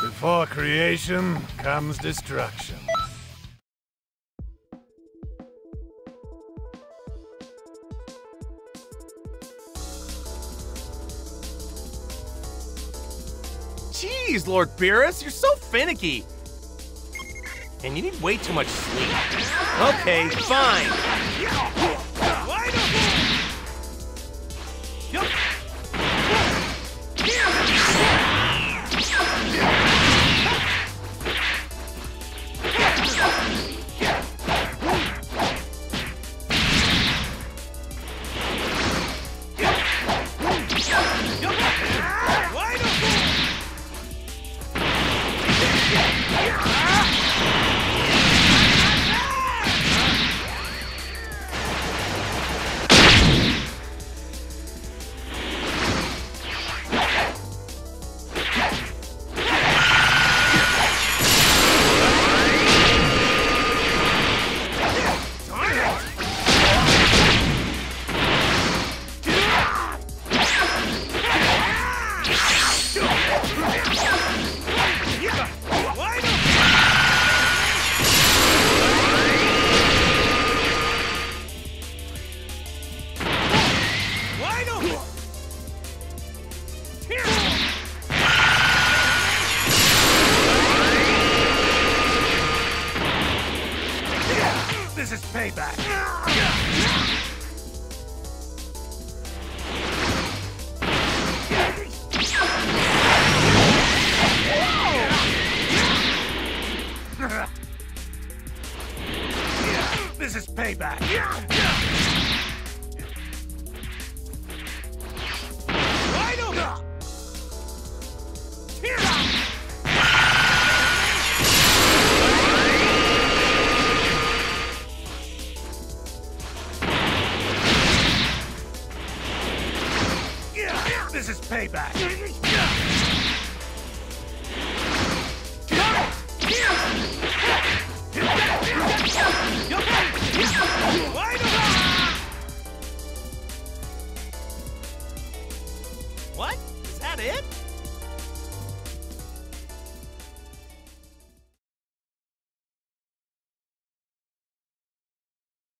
Before creation comes destruction. Jeez, Lord Beerus, you're so finicky. And you need way too much sleep. Okay, fine. This is payback. This is payback. This is payback. What? Is that it?